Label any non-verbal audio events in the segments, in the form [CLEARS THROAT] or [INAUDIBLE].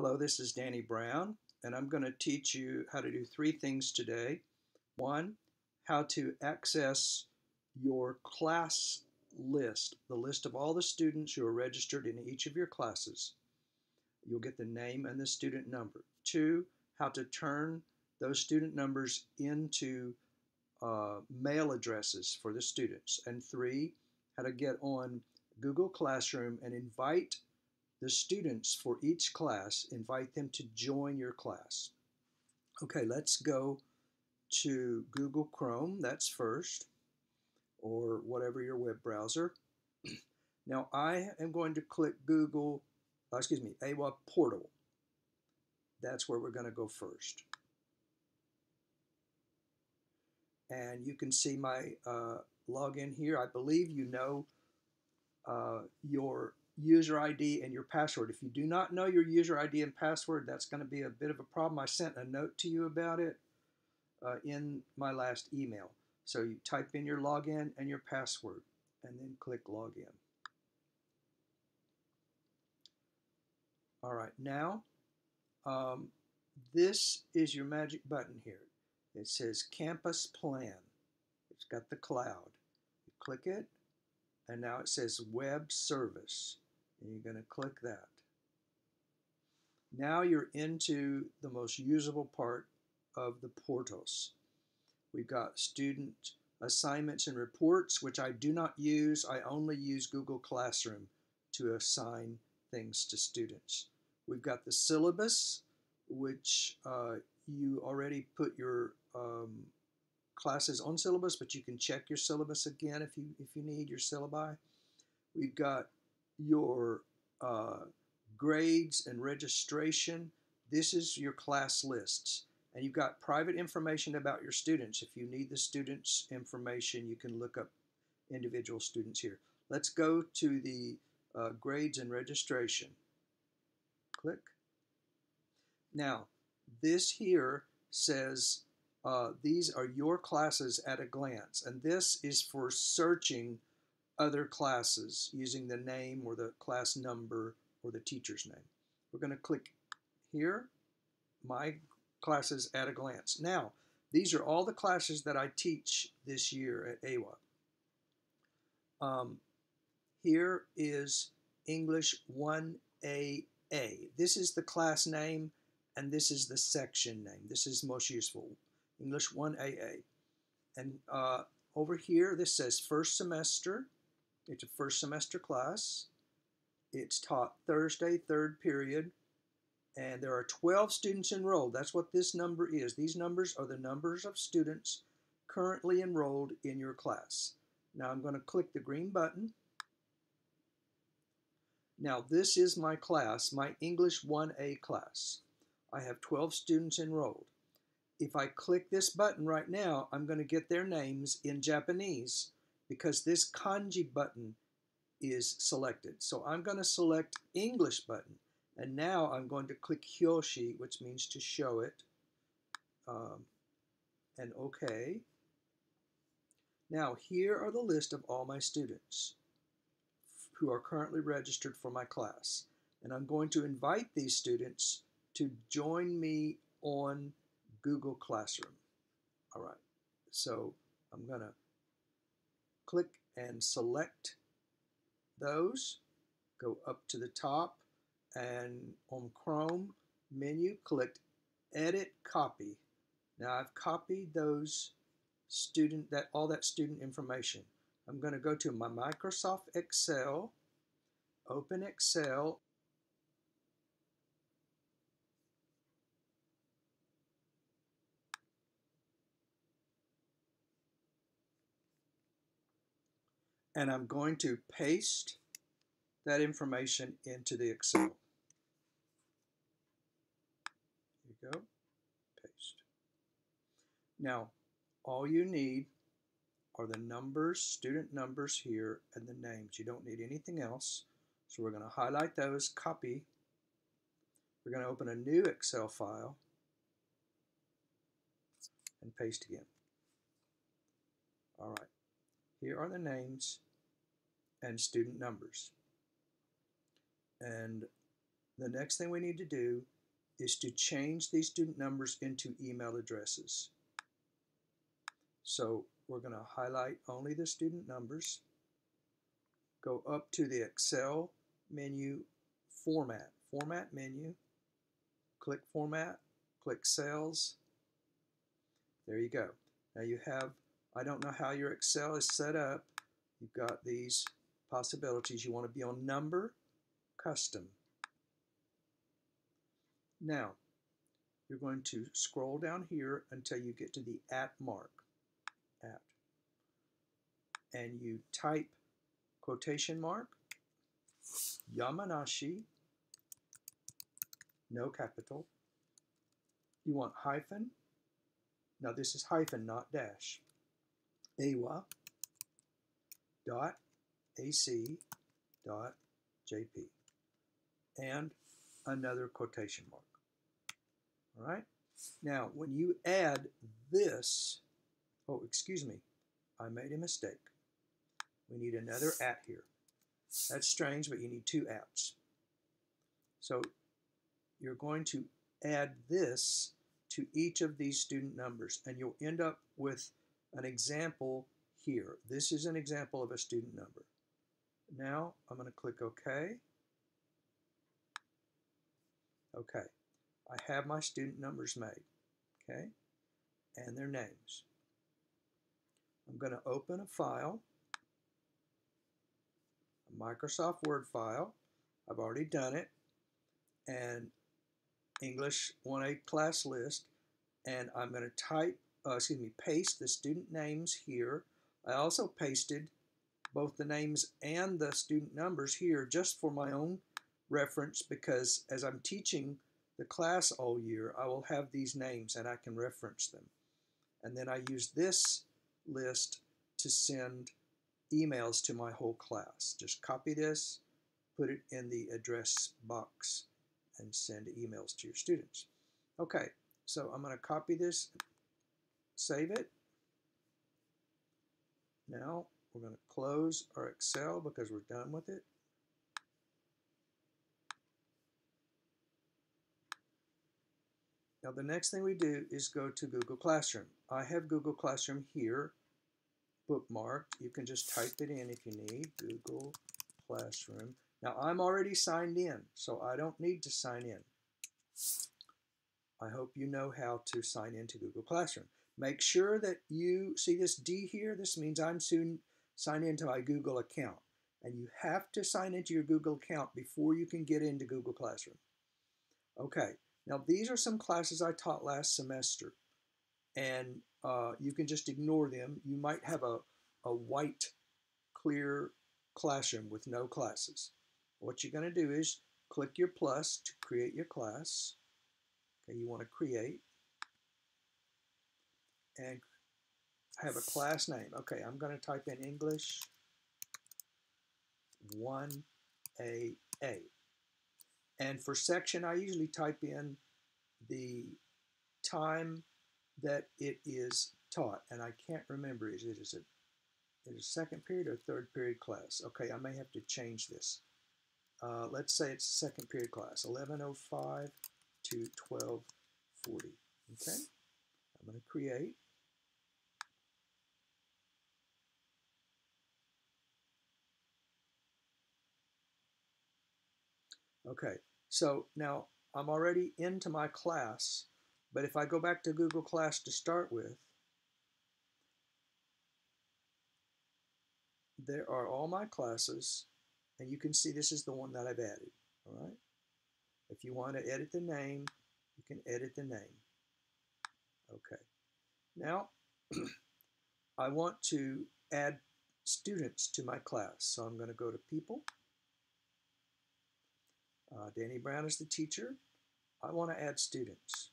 Hello, this is Danny Brown, and I'm going to teach you how to do three things today. One, how to access your class list, the list of all the students who are registered in each of your classes. You'll get the name and the student number. Two, how to turn those student numbers into uh, mail addresses for the students. And three, how to get on Google Classroom and invite the students for each class, invite them to join your class. Okay, let's go to Google Chrome, that's first, or whatever your web browser. [CLEARS THROAT] Now I am going to click Google, uh, excuse me, Eiwa Portal. That's where we're going to go first. And you can see my uh, login here. I believe you know uh, your user ID and your password. If you do not know your user ID and password, that's going to be a bit of a problem. I sent a note to you about it uh, in my last email. So you type in your login and your password and then click login. All right, now um, this is your magic button here. It says Campus Plan. It's got the cloud. You click it, and now it says Web Service. And you're going to click that. Now you're into the most usable part of the Portos. We've got student assignments and reports, which I do not use. I only use Google Classroom to assign things to students. We've got the syllabus, which uh, you already put your um, classes on syllabus, but you can check your syllabus again if you if you need your syllabi. We've got your uh, grades and registration. This is your class lists. And you've got private information about your students. If you need the students' information, you can look up individual students here. Let's go to the uh, grades and registration. Click. Now, this here says uh, these are your classes at a glance, and this is for searching other classes using the name or the class number or the teacher's name. We're going to click here, My Classes at a Glance. Now, these are all the classes that I teach this year at Eiwa. Um, here is English 1AA. This is the class name and this is the section name. This is most useful. English 1AA. And uh, over here, this says first semester. It's a first semester class. It's taught Thursday, third period, and there are 12 students enrolled. That's what this number is. These numbers are the numbers of students currently enrolled in your class. Now I'm going to click the green button. Now this is my class, my English 1A class. I have 12 students enrolled. If I click this button right now, I'm going to get their names in Japanese because this kanji button is selected. So I'm going to select English button. And now I'm going to click Hyoshi, which means to show it. Um, and OK. Now here are the list of all my students who are currently registered for my class. And I'm going to invite these students to join me on Google Classroom. All right, so I'm going to click and select those, go up to the top, and on Chrome menu, click Edit Copy. Now I've copied those student that all that student information. I'm going to go to my Microsoft Excel, open Excel, and I'm going to paste that information into the Excel. Here you go, paste. Now, all you need are the numbers, student numbers here, and the names. You don't need anything else. So we're going to highlight those, copy. We're going to open a new Excel file and paste again. All right, here are the names and student numbers. And the next thing we need to do is to change these student numbers into email addresses. So we're going to highlight only the student numbers, go up to the Excel menu, Format, Format menu, click Format, click Cells. There you go. Now you have, I don't know how your Excel is set up. You've got these possibilities. You want to be on Number, Custom. Now, you're going to scroll down here until you get to the at mark, at, and you type quotation mark, Yamanashi, no capital. You want hyphen, now this is hyphen, not dash, Eiwa dot AC dot JP, and another quotation mark. All right. Now, when you add this, oh, excuse me, I made a mistake. We need another at here. That's strange, but you need two ats. So you're going to add this to each of these student numbers, and you'll end up with an example here. This is an example of a student number. Now I'm going to click OK. Okay. I have my student numbers made, okay, and their names. I'm going to open a file, a Microsoft Word file. I've already done it, and English 1A class list, and I'm going to type, uh, excuse me, paste the student names here. I also pasted both the names and the student numbers here just for my own reference because as I'm teaching the class all year, I will have these names and I can reference them. And then I use this list to send emails to my whole class. Just copy this, put it in the address box, and send emails to your students. Okay, so I'm going to copy this, save it. Now we're going to close our Excel because we're done with it. Now the next thing we do is go to Google Classroom. I have Google Classroom here bookmarked. You can just type it in if you need, Google Classroom. Now I'm already signed in, so I don't need to sign in. I hope you know how to sign into Google Classroom. Make sure that you see this D here. This means I'm soon signed into my Google account. And you have to sign into your Google account before you can get into Google Classroom. Okay, now, these are some classes I taught last semester, and uh, you can just ignore them. You might have a, a white, clear classroom with no classes. What you're going to do is click your plus to create your class. Okay, you want to create and have a class name. Okay, I'm going to type in English 1AA. And for section, I usually type in the time that it is taught. And I can't remember, is it is a, is it a second period or third period class? Okay, I may have to change this. Uh, let's say it's second period class, 1105 to 1240. Okay, I'm going to create. Okay, so now I'm already into my class, but if I go back to Google Class to start with, there are all my classes, and you can see this is the one that I've added, all right? If you want to edit the name, you can edit the name. Okay. Now, [CLEARS THROAT] I want to add students to my class, so I'm going to go to People, uh, Danny Brown is the teacher. I want to add students.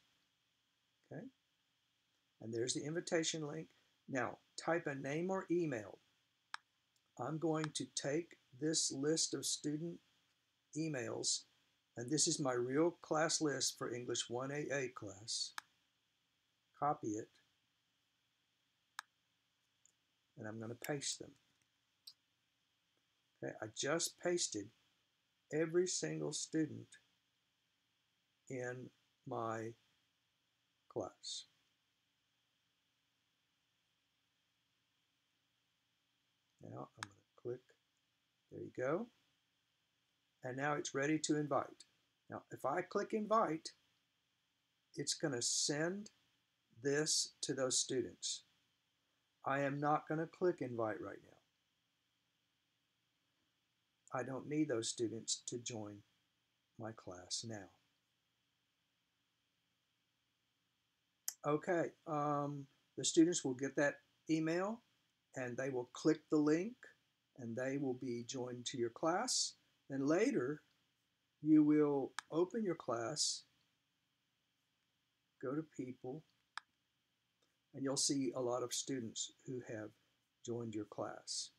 Okay. And there's the invitation link. Now, type a name or email. I'm going to take this list of student emails, and this is my real class list for English 1AA class. Copy it, and I'm going to paste them. Okay, I just pasted every single student in my class. Now I'm going to click, there you go. And now it's ready to invite. Now if I click invite, it's going to send this to those students. I am not going to click invite right now. I don't need those students to join my class now. Okay, um, the students will get that email and they will click the link and they will be joined to your class. Then later, you will open your class, go to people, and you'll see a lot of students who have joined your class.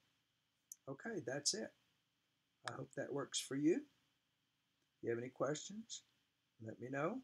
Okay, that's it. I hope that works for you. If you have any questions, let me know.